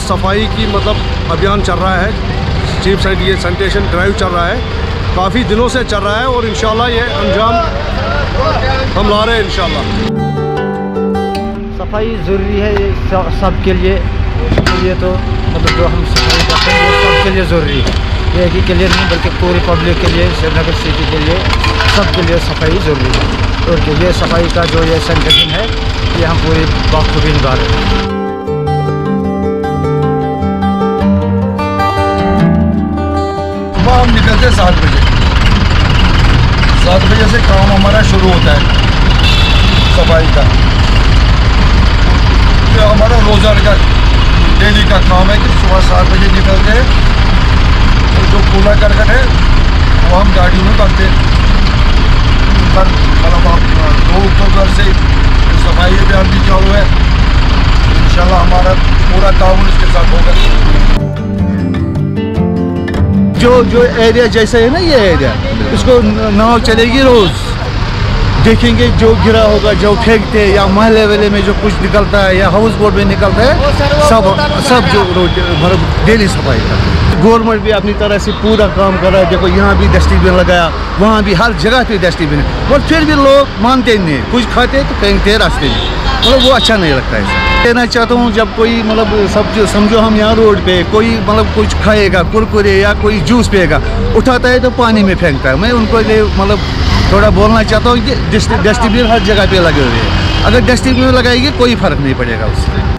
सफ़ाई की मतलब अभियान चल रहा है। चीफ साइड ये सैनिटेशन ड्राइव चल रहा है। काफ़ी दिनों से चल रहा है और इन ये अंजाम हम ला रहे हैं इन सफ़ाई ज़रूरी है सब के लिए। ये तो मतलब जो हम सफ़ाई करते हैं, वो सब के लिए ज़रूरी है। ये एक ही के लिए नहीं, बल्कि पूरी पब्लिक के लिए श्रीनगर सिटी के लिए, सब के लिए सफ़ाई ज़रूरी है। और ये सफ़ाई का जो ये संगठन है, ये हम पूरी बाखूबी निभा रहे हैं। निकलते सात बजे। सात बजे से काम हमारा शुरू होता है, सफ़ाई का। जो हमारा रोज़ार का, डेली का काम है कि सुबह सात बजे निकलते हैं तो जो कूड़ा करकट है, वो हम गाड़ी में भरते पर मतलब आप दो अक्टूबर से सफ़ाई अभियान भी चालू है। इंशाल्लाह हमारा पूरा ताउन इसके साथ होगा। जो जो एरिया जैसा है ना ये एरिया इसको नाव चलेगी रोज़। देखेंगे जो गिरा होगा जो फेंकते हैं या महल वेले में जो कुछ निकलता है या हाउस बोट में निकलता है सब सब जो मतलब डेली सफ़ाई का। गवर्नमेंट भी अपनी तरह से पूरा काम कर रहा है। देखो यहाँ भी डस्टबिन लगाया वहाँ भी हर जगह पे डस्टबिन है। और फिर भी लोग मानते नहीं कुछ खाते तो फेंकते रास्ते में। मतलब वो अच्छा नहीं लगता है। कहना चाहता हूँ, जब कोई मतलब सब समझो हम यहाँ रोड पे, कोई मतलब कुछ खाएगा, कुरकुरे या कोई जूस पिएगा, उठाता है तो पानी में फेंकता है। मैं उनको ये मतलब थोड़ा बोलना चाहता हूँ कि डस्टबिन हर जगह पे लगे हुए हैं। अगर डस्टबिन लगाएगी, कोई फ़र्क नहीं पड़ेगा उससे।